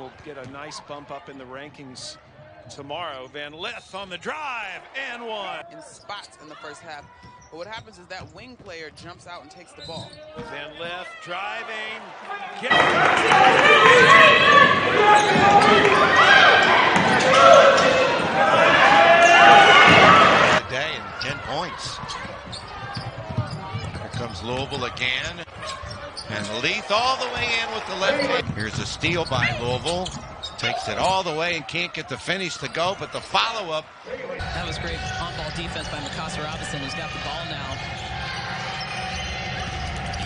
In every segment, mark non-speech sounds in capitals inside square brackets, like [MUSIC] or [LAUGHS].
We'll get a nice bump up in the rankings tomorrow. Van Lith on the drive and one. In spots in the first half. But what happens is that wing player jumps out and takes the ball. Van Lith driving. Day and 10 points. Here comes Louisville again. Van Lith all the way in with the left hand. Here's a steal by Louisville. Takes it all the way and can't get the finish to go, but the follow-up. That was great on-ball defense by Mykasa Robinson, who's got the ball now.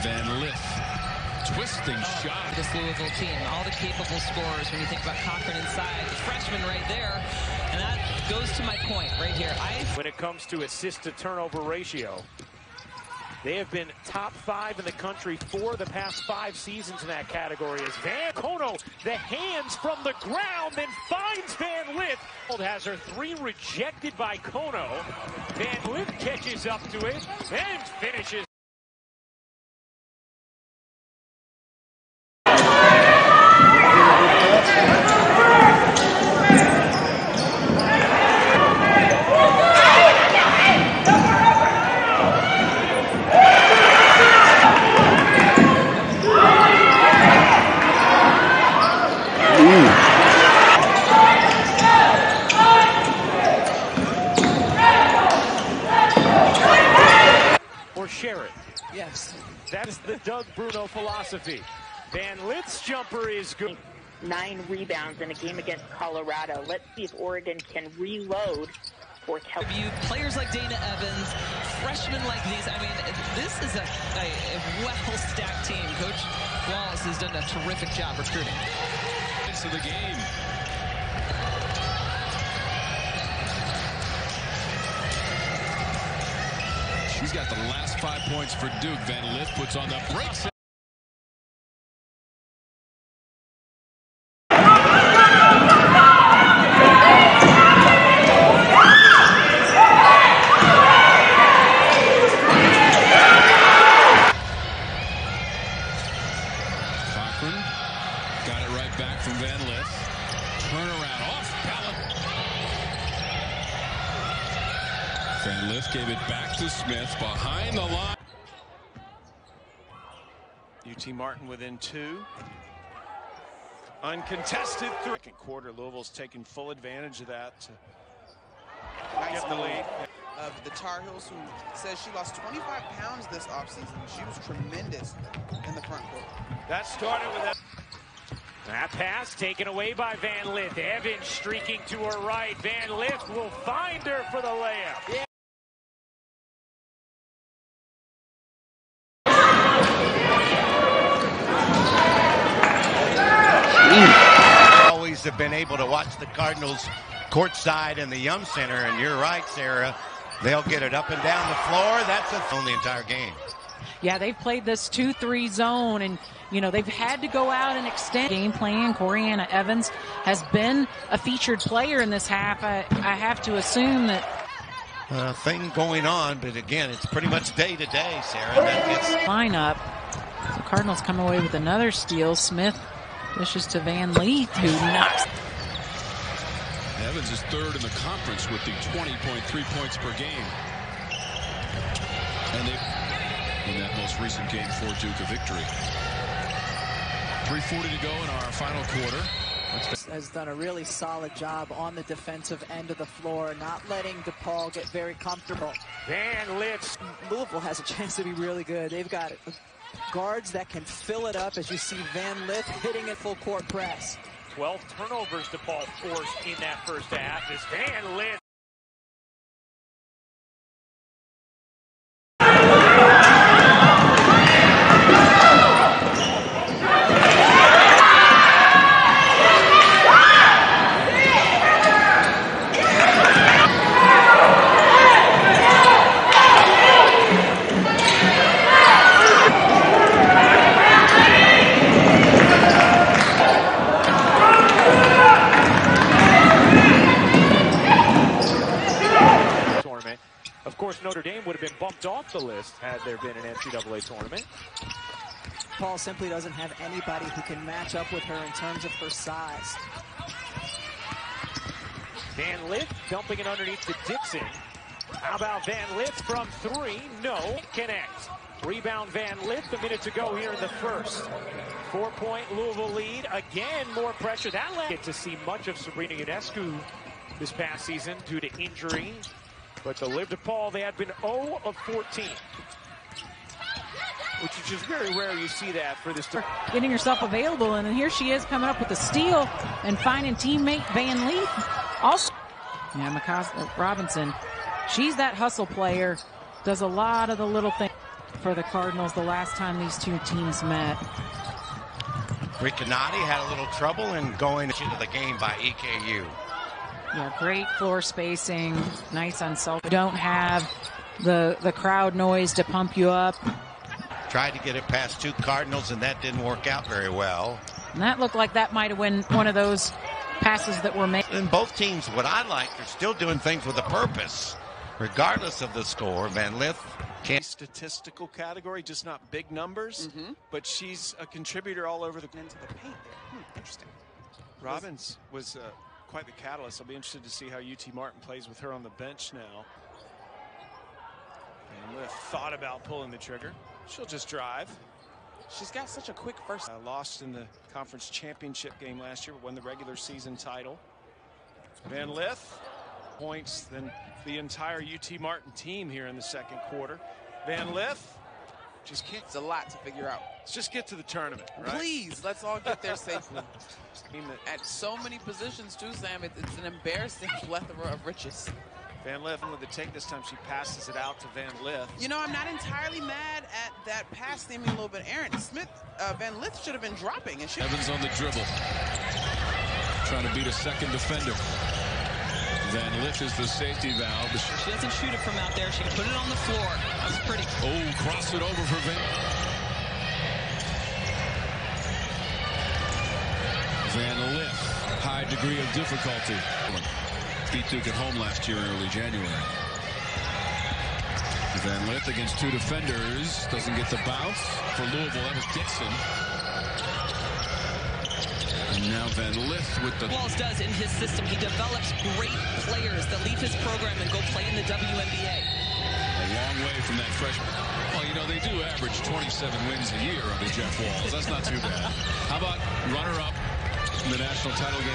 Van Lith. Twisting oh, shot. This Louisville team, all the capable scorers. When you think about Cochran inside, the freshman right there, and that goes to my point right here. I when it comes to assist to turnover ratio, they have been top five in the country for the past five seasons in that category. As Van Kono, the hands from the ground, then finds Van Lith. Has her three rejected by Kono. Van Lith catches up to it and finishes. Share it. yes. That is the Doug Bruno philosophy. Van Lith's jumper is good. Nine rebounds in a game against Colorado. Let's see if Oregon can reload for Cal. You players like Dana Evans, freshmen like these. I mean, this is a, a, a well-stacked team. Coach Walz has done a terrific job recruiting. Into the game. She's got the last five points for Duke. Van Lith puts on the brakes. Cochran got it right back from Van Lith. Turnaround off balance. Van Lith gave it back to Smith behind the line. UT Martin within two. Uncontested through. Second quarter, Louisville's taking full advantage of that to Nice get the lead. Of the Tar Heels, who says she lost 25 pounds this offseason. She was tremendous in the front court. That started with that. That pass taken away by Van Lith. Evans streaking to her right. Van Lith will find her for the layup. Have been able to watch the Cardinals courtside in the Yum Center, and you're right, Sarah. They'll get it up and down the floor. That's a on the entire game. Yeah, they've played this 2-3 zone and, you know, they've had to go out and extend game plan. Coriana Evans has been a featured player in this half. I, I have to assume that Uh, thing going on, but again, it's pretty much day to day, Sarah. That gets lineup. The Cardinals come away with another steal. Smith dishes to Van Lith, who knocks. Evans is third in the conference with the 20.3 points per game. And they, in that most recent game for Duke, a victory. 3.40 to go in our final quarter. has done a really solid job on the defensive end of the floor, not letting DePaul get very comfortable. Van Lith. Louisville has a chance to be really good. They've got guards that can fill it up as you see Van Lith hitting a full court press. 12 turnovers DePaul forced in that first half as Van Lith tournament. Of course, Notre Dame would have been bumped off the list had there been an NCAA tournament. Paul simply doesn't have anybody who can match up with her in terms of her size. Van Lith dumping it underneath to Dixon. How about Van Lith from three? No. Connect. Rebound Van Lith. A minute to go here in the first. Four-point Louisville lead. Again, more pressure. That led Get to see much of Sabrina Ionescu this past season due to injury. But to Live to Paul, they had been 0 of 14. Which is just very rare you see that for this. Getting herself available, and then here she is coming up with a steal and finding teammate Van Lith. Also, yeah, Mykasa Robinson, she's that hustle player, does a lot of the little things for the Cardinals the last time these two teams met. Recanati had a little trouble in going into the game by EKU. Yeah, great floor spacing, nice unselfish. Don't have the the crowd noise to pump you up. Tried to get it past two Cardinals, and that didn't work out very well. And that looked like that might have been one of those passes that were made. And both teams, what I like, they're still doing things with a purpose, regardless of the score. Van Lith can't. Statistical category, just not big numbers, but she's a contributor all over the. Into the paint there. Hmm, interesting. Robbins was uh, quite the catalyst. I'll be interested to see how UT Martin plays with her on the bench now. Van Lith thought about pulling the trigger. She'll just drive. She's got such a quick first. Uh, lost in the conference championship game last year, won the regular season title. Van Lith points than the entire UT Martin team here in the second quarter. Van Lith just can't. It's a lot to figure out. Let's just get to the tournament, right? Please, let's all get there safely. Team that At so many positions, too, Sam, it, it's an embarrassing [LAUGHS] plethora of riches. Van Lith with the take this time. She passes it out to Van Lith. You know, I'm not entirely mad at that pass seeming a little bit errant. Smith, uh, Van Lith should have been dropping. and she Evans on the dribble. Trying to beat a second defender. Van Lith is the safety valve. She doesn't shoot it from out there. She can put it on the floor. That was pretty. Oh, cross it over for Van. Van Lith, high degree of difficulty. Beat Duke at home last year in early January. Van Lith against two defenders. Doesn't get the bounce. For Louisville, that was Dixon. And now Van Lith with the... Walz does in his system. He develops great players that leave his program and go play in the WNBA. A long way from that freshman. Well, you know, they do average 27 wins a year under Jeff Walz. That's not too bad. How about runner-up in the national title game?